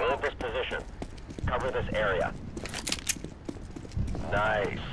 Move this position. Cover this area. Nice.